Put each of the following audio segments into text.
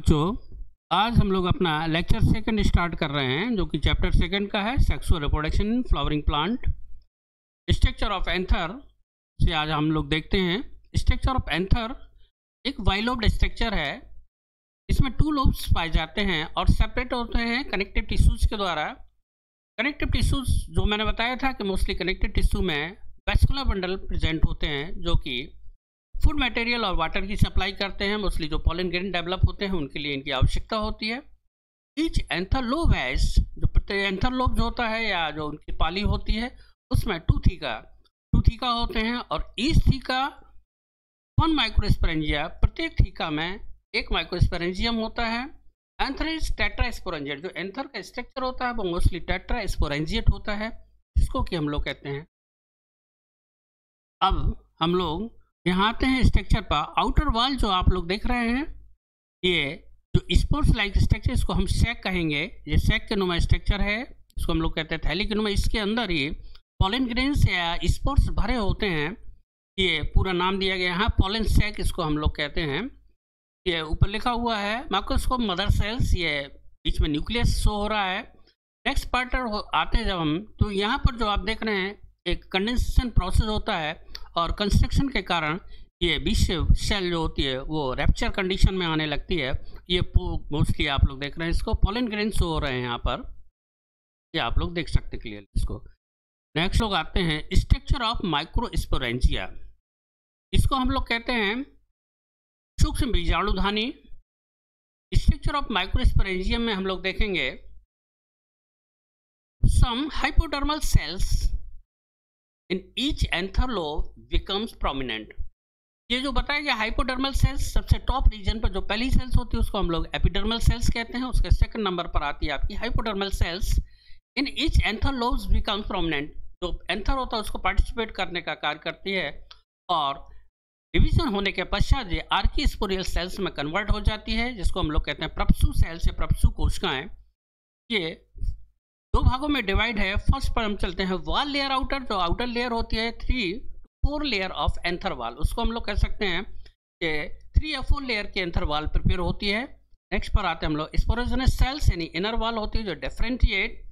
बच्चों, आज हम लोग अपना लेक्चर सेकंड स्टार्ट कर रहे हैं, जो कि चैप्टर सेकंड का है sexual reproduction flowering plant structure of anther से आज हम लोग देखते हैं। स्ट्रक्चर ऑफ़ एंथर एक वाइलोब्ड स्ट्रक्चर है। इसमें टू लोब्स पाए जाते हैं और सेपरेट होते हैं कनेक्टिव टिश्यूज के द्वारा। कनेक्टिव टिश्यूज जो मैंने बताया था कि मोस्टली कनेक्टिव टिश्यू में वेस्कुलर बंडल प्रेजेंट होते हैं, जो कि फ़ूड मटेरियल और वाटर की सप्लाई करते हैं। मोस्टली जो पॉलन ग्रेन डेवलप होते हैं, उनके लिए इनकी आवश्यकता होती है। ईच एंथर लोब हैज़ जो एंथर लोब जो होता है या जो उनकी पाली होती है, उसमें टू थीका टू थीका होते हैं और ईच थीका, वन माइक्रोस्पेरेंजिया, प्रत्येक थीका में एक माइक्रोस्परेंजियम होता है। एंथर इज़ जो एंथर का स्ट्रक्चर होता है, वो मोस्टली टेट्रास्पोरेंजिएट होता है, जिसको कि हम लोग कहते हैं। अब हम लोग यहाँ आते हैं स्ट्रक्चर पर। आउटर वॉल जो आप लोग देख रहे हैं, ये जो स्पोर्ट्स लाइक स्ट्रक्चर इसको हम सेक कहेंगे। ये सेक के नुमा स्ट्रक्चर है, इसको हम लोग कहते हैं थैली के नुमा। इसके अंदर ही पॉलिन ग्रेन्स या स्पोर्ट्स भरे होते हैं, ये पूरा नाम दिया गया है पॉलिन सेक इसको हम लोग कहते हैं। ये ऊपर लिखा हुआ है माइक्रोस्कोप मदर सेल्स ये बीच में न्यूक्लियस शो हो रहा है। नेक्स्ट पार्ट आते हैं जब हम तो यहाँ पर जो आप देख रहे हैं, एक कंडेंसेशन प्रोसेस होता है। और कंस्ट्रक्शन के कारण ये बीच सेल जो होती है, वो रैप्चर कंडीशन में आने लगती है। ये मोस्टली आप लोग देख रहे हैं इसको। पॉलिन ग्रेन शो हो रहे हैं यहाँ पर। ये आप लोग देख सकते क्लियर इसको। नेक्स्ट लोग आते हैं। स्ट्रक्चर ऑफ़ माइक्रोस्पोरेंजिया इसको हम लोग कहते हैं सूक्ष्म बीजाणुधानी। स्ट्रक्चर ऑफ़ माइक्रोस्पोरेंजियम में हम लोग देखेंगे। Some hypodermal cells in each anther lobe becomes prominent ये जो बताया गया हाइपोडर्मल सेल्स सबसे टॉप रीजन पर जो पहली सेल्स होती है, उसको हम लोग एपिडर्मल सेल्स कहते हैं। उसके सेकंड नंबर पर आती है आपकी hypodermal cells in each anther lobes becomes prominent जो एंथर होता है, उसको पार्टिसिपेट करने का कार्य करती है। और डिवीज़न होने के पश्चात ये आर्की स्पोरियल सेल्स में कन्वर्ट हो जाती है, जिसको हम लोग कहते हैं प्रपसु सेल्स या प्रपसु कोशिकाएँ। ये दो भागों में डिवाइड है। फ़र्स्ट पर हम चलते हैं वॉल लेयर आउटर जो आउटर लेयर होती है three four layer of anther wall उसको हम लोग कह सकते हैं कि थ्री या फोर लेयर की एंथर वाल प्रिपेयर होती है। नेक्स्ट पर आते हैं हम लोग। स्पोरोजनस सेल्स यानी इनर वाल होती है, जो डिफ्रेंशिएट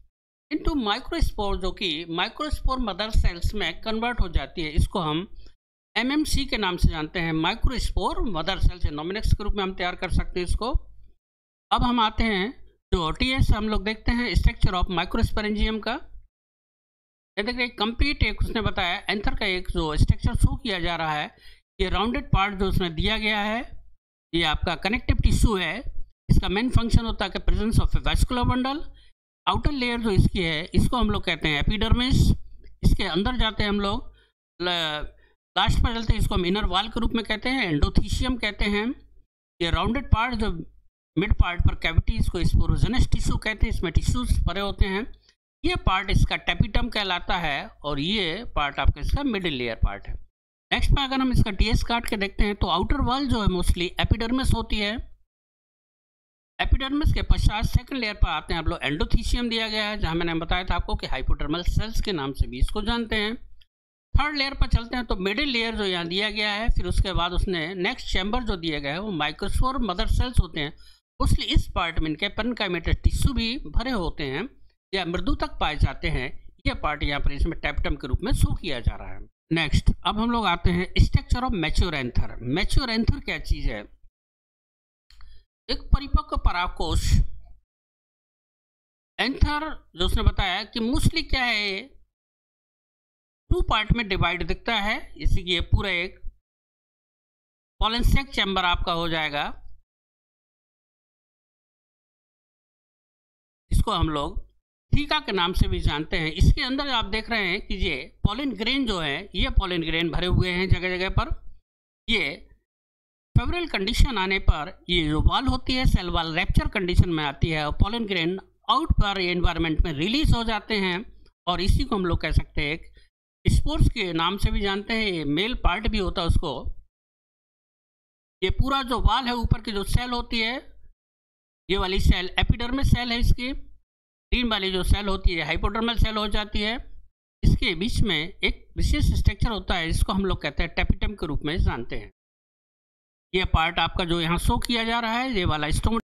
इनटू माइक्रोस्पोर जो कि माइक्रोस्पोर मदर सेल्स में कन्वर्ट हो जाती है। इसको हम एमएमसी के नाम से जानते हैं। माइक्रोस्पोर मदर सेल्स नॉमिनेक्स के रूप में हम तैयार कर सकते हैं इसको। अब हम आते हैं जो टी एस हम लोग देखते हैं स्ट्रक्चर ऑफ़ माइक्रोस्पेरेंजियम का। ये देखिए कंप्लीट एक उसने बताया एंथर का एक जो स्ट्रक्चर शो किया जा रहा है, ये राउंडेड पार्ट जो उसमें दिया गया है, ये आपका कनेक्टिव टिश्यू है, इसका मेन फ़ंक्शन होता है presence of a vascular bundle outer layer जो इसकी है, इसको हम लोग कहते हैं एपिडर्मिस इसके अंदर जाते हैं हम लोग लास्ट पर चलते हैं, इसको हम इनर वाल के रूप में कहते हैं एंडोथीशियम कहते हैं ये राउंडेड पार्ट जो मिड पार्ट पर कैविटीज को स्पोरोजनस टिश्यू कहते हैं, इसमें टिश्यूज परे होते हैं। ये पार्ट इसका टेपिटम कहलाता है और ये पार्ट आपका इसका मिडिल लेयर पार्ट है। नेक्स्ट में अगर हम इसका टीएस काट के देखते हैं तो आउटर वॉल जो है मोस्टली एपिडर्मिस होती है। एपिडर्मिस के पश्चात सेकंड लेयर पर आते हैं। आप लोग एंडोथीशियम दिया गया है, जहाँ मैंने बताया था आपको कि हाइपोडर्मल सेल्स के नाम से भी इसको जानते हैं। थर्ड लेयर पर चलते हैं तो मिडिल लेयर जो यहाँ दिया गया है, फिर उसके बाद उसने नेक्स्ट चैम्बर जो दिया गया है वो माइक्रोस्फोर मदर सेल्स होते हैं। उसलिए इस पार्ट में इनके पेनकाइमेटर टिश्यू भी भरे होते हैं या मृदु तक पाए जाते हैं। यह पार्ट यहाँ पर इसमें टैपटम के रूप में शो किया जा रहा है। नेक्स्ट, अब हम लोग आते हैं structure of mature anther. Mature anther क्या चीज़ है? एक परिपक्व पराकोश। एंथर, जो उसने बताया कि मोस्टली क्या है? टू पार्ट में डिवाइड दिखता है, इसी की पूरा एक पॉलेंसेक चैम्बर आपका हो जाएगा। इसको हम लोग थीका के नाम से भी जानते हैं। इसके अंदर आप देख रहे हैं कि ये पॉलिन ग्रेन जो है, ये पॉलिन ग्रेन भरे हुए हैं जगह जगह पर। ये फेवरल कंडीशन आने पर ये जो वाल होती है सेल वाल रैप्चर कंडीशन में आती है और पॉलिन ग्रेन आउट पर एनवायरमेंट में रिलीज़ हो जाते हैं। और इसी को हम लोग कह सकते हैं स्पोर्ट्स के नाम से भी जानते हैं मेल पार्ट भी होता है उसको। ये पूरा जो वाल है, ऊपर की जो सेल होती है, ये वाली सेल, एपिडर्मिस सेल है इसकी। ग्रीन वाली जो सेल होती है, हाइपोडर्मल सेल हो जाती है। इसके बीच में एक विशेष स्ट्रक्चर होता है, जिसको हम लोग कहते हैं टेपिटम के रूप में जानते हैं। ये पार्ट आपका जो यहाँ शो किया जा रहा है, ये वाला स्टोम